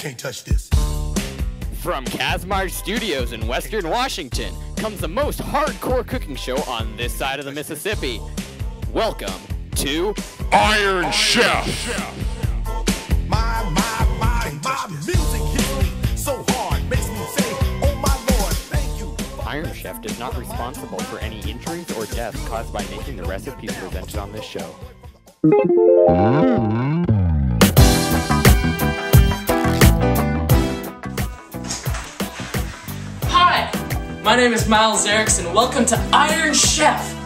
can't touch this. From Kazmar Studios in Western Washington comes the most hardcore cooking show on this side of the Mississippi. Welcome to Iron Chef. My, my, my, my music hits me so hard, makes me say, oh my lord, thank you. Iron Chef is not responsible for any injuries or deaths caused by making the recipes presented on this show. My name is Miles Erickson. Welcome to Iron Chef.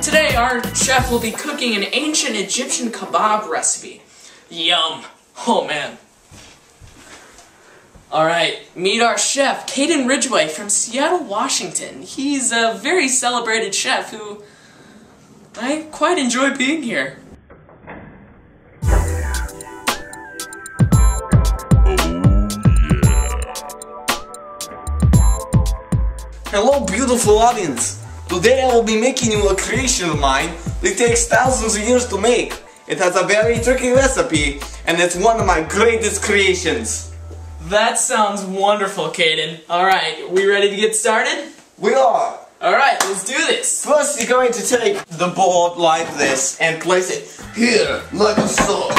Today, our chef will be cooking an ancient Egyptian kebab recipe. Yum. Oh man. Alright, meet our chef, Caden Ridgway from Seattle, Washington. He's a very celebrated chef who I quite enjoy being here. Hello, beautiful audience. Today I will be making you a creation of mine that takes thousands of years to make. It has a very tricky recipe, and it's one of my greatest creations. That sounds wonderful, Caden. Alright, we ready to get started? We are. Alright, let's do this. First, you're going to take the board like this and place it here, like so.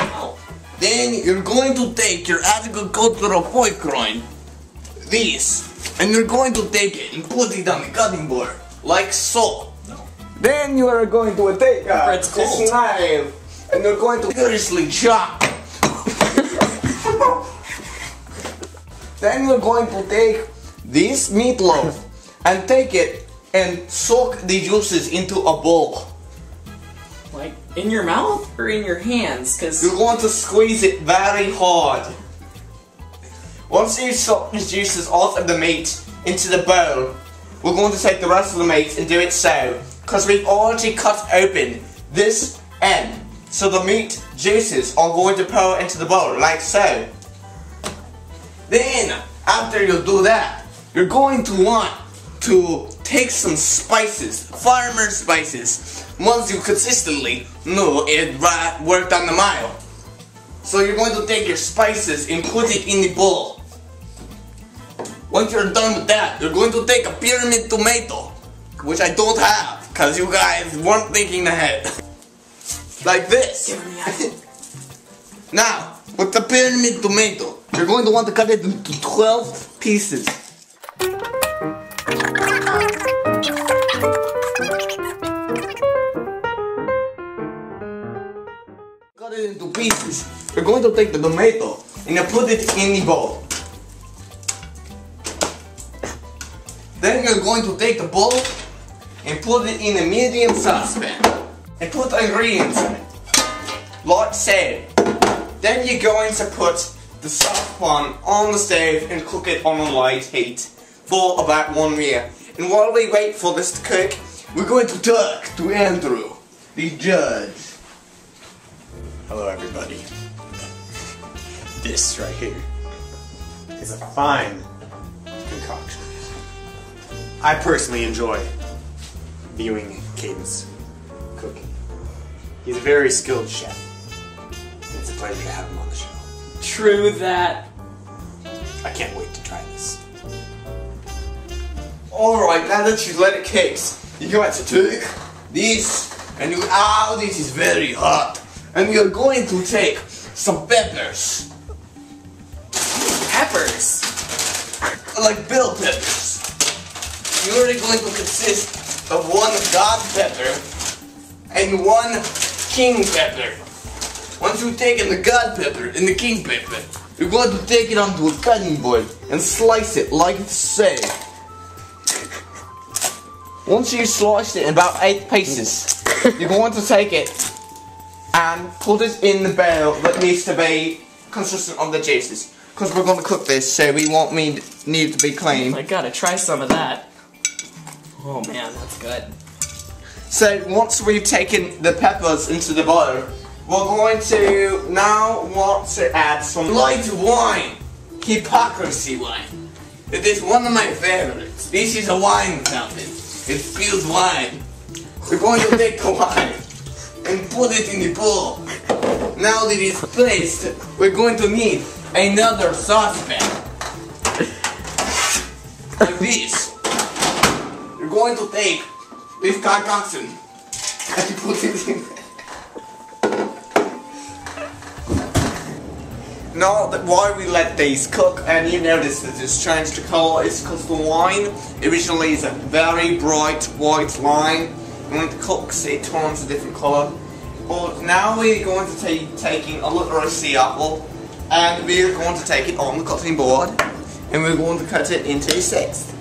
Then you're going to take your agricultural coin, this, and you're going to take it and put it on the cutting board, like so. Then you are going to take uh, bread's this cold. knife and you're going to vigorously chop. then you're going to take this meatloaf and take it and soak the juices into a bowl. Like, in your mouth or in your hands? Because You're going to squeeze it very hard. Once the juices off of the meat into the bowl, we're going to take the rest of the meat and do it so. Because we've already cut open this end. So the meat juices are going to pour into the bowl, like so. Then, after you do that, you're going to want to take some spices, farmer spices, ones you consistently know it right worked on the Nile. So you're going to take your spices and put it in the bowl. Once you're done with that, you're going to take a pyramid tomato, which I don't have, because you guys weren't thinking ahead. like this. now, with the pyramid tomato, you're going to want to cut it into 12 pieces. Cut it into pieces. You're going to take the tomato and you put it in the bowl. You're going to take the bowl and put it in a medium saucepan and put ingredients in it. Like said. Then you're going to put the saucepan on the stove and cook it on a light heat for about one minute. And while we wait for this to cook, we're going to talk to Andrew, the judge. Hello, everybody. This right here is a fine concoction. I personally enjoy viewing Caden's cooking. He's a very skilled chef. It's a pleasure to have him on the show. true that. I can't wait to try this. Alright, now that you let it case, you're going to take this, and you, oh, this is very hot. And you're going to take some peppers, Peppers. like bell peppers. You're going to consist of one god pepper and one king pepper. Once you've taken the god pepper and the king pepper, you're going to take it onto a cutting board and slice it like so. Once you've sliced it in about eight pieces, you're going to take it and put it in the bowl that needs to be consistent on the juices. Because we're going to cook this, so we won't need, need to be clean. I gotta try some of that. Oh man, that's good. So once we've taken the peppers into the bowl, we're going to now want to add some light wine. Hypocrisy wine. It is one of my favorites. This is a wine fountain. It spills wine. We're going to take the wine and put it in the bowl. Now that it's placed, we're going to need another saucepan. like this. Going to take this concoction and put it in there. Now, while we let these cook, and you notice that it's changed the color, it's because the wine originally is a very bright white wine. And when it cooks, it turns a different color. But now we're going to take taking a little sea apple, and we're going to take it on the cutting board, and we're going to cut it into a sixth.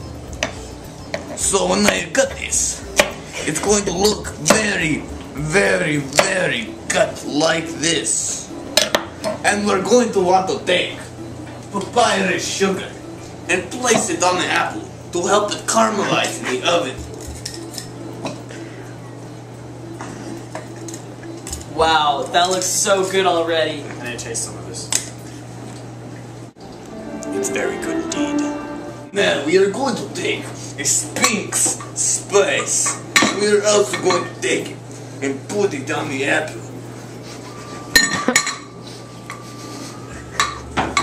So when I cut this, it's going to look very, very, very cut like this. And we're going to want to take papyrus sugar and place it on the apple to help it caramelize in the oven. Wow, that looks so good already. I need to taste some of this? It's very good indeed. Now we are going to take Sphinx spice. We are also going to take it and put it on the apple.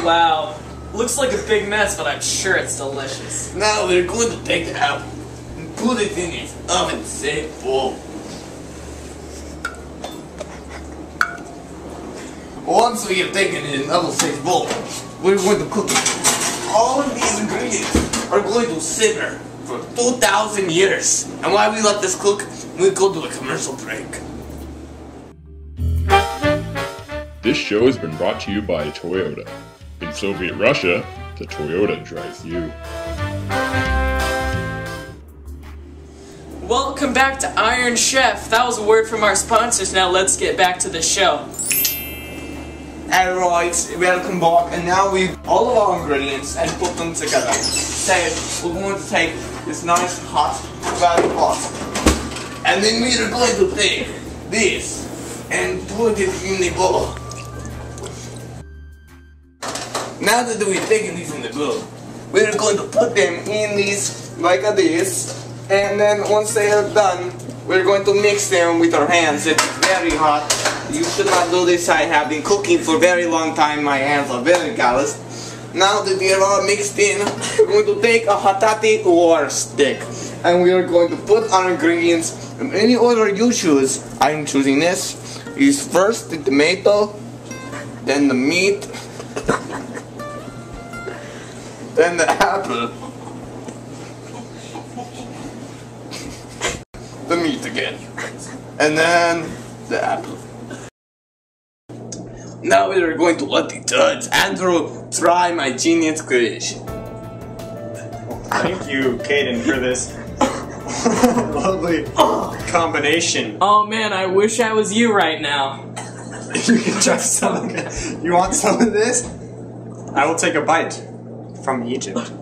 Wow. Looks like a big mess, but I'm sure it's delicious. Now we're going to take the apple and put it in its oven safe bowl. Once we have taken it in an oven safe bowl, we're going to cook it. All of these ingredients are going to simmer for 2,000 years. And while we let this cook, we go to a commercial break. This show has been brought to you by Toyota. In Soviet Russia, the Toyota drives you. Welcome back to Iron Chef. That was a word from our sponsors. Now let's get back to the show. Alright, welcome back. And now we have all of our ingredients and put them together. So we're going to take this nice hot very pot, and then we are going to take this and put it in the bowl. Now that we've taken these in the bowl, we're going to put them in these like this, and then once they are done, we're going to mix them with our hands. It's very hot. You should not do this. I have been cooking for a very long time. My hands are very callous. Now that they are all mixed in, we're going to take a hatati war stick, and we are going to put our ingredients in any order you choose. I'm choosing this. Is first the tomato, then the meat, then the apple. the meat again. And then the apple. Now we are going to let the judge Andrew try my genius creation. Thank you, Caden, for this lovely combination. Oh man, I wish I was you right now. You can try some. You want some of this? I will take a bite from Egypt.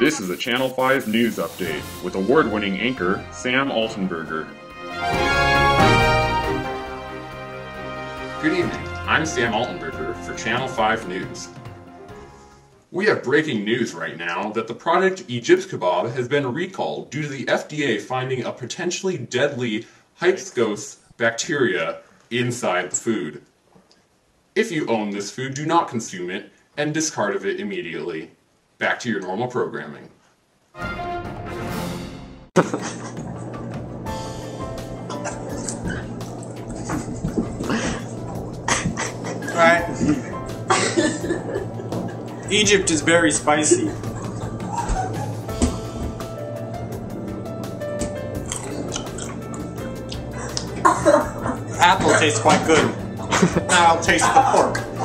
This is a Channel 5 news update with award winning anchor Sam Altenberger. Good evening. I'm Sam Altenberger for Channel 5 News. We have breaking news right now that the product Egypt kebab has been recalled due to the FDA finding a potentially deadly Hypscos bacteria inside the food. If you own this food, do not consume it and discard of it immediately. Back to your normal programming. Egypt is very spicy. Apple tastes quite good. Now I'll taste the pork. Oh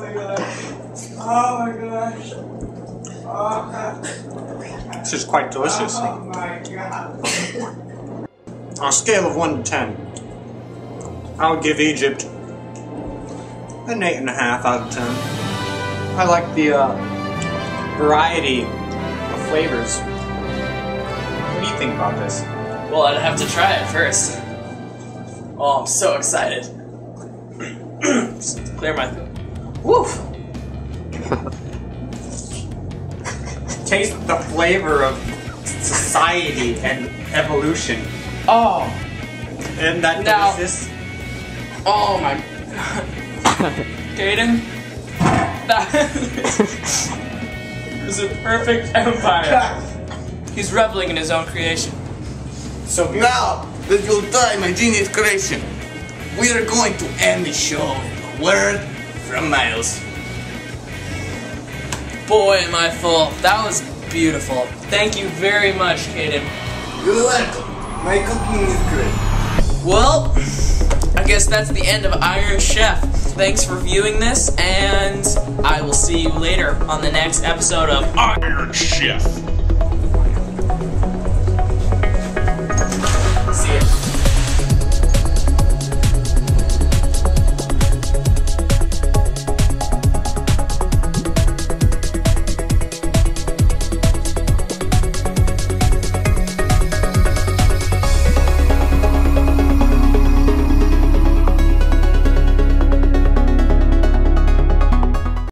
my gosh. Oh my gosh. Oh my gosh. This is quite delicious. On a scale of 1 to 10, I'll give Egypt an 8.5 out of 10. I like the uh, variety of flavors. What do you think about this? Well, I'd have to try it first. Oh, I'm so excited. Just clear my throat. Woof! Taste the flavor of society and evolution. Oh, Isn't that Now-? Oh my Caden? That is a perfect empire. He's reveling in his own creation. So Now that you'll try my genius creation, we are going to end the show with a word from Miles. Boy, am I full. That was beautiful. Thank you very much, Caden. You're welcome. My cooking is great. Well, I guess that's the end of Iron Chef. Thanks for viewing this, and I will see you later on the next episode of Iron Chef.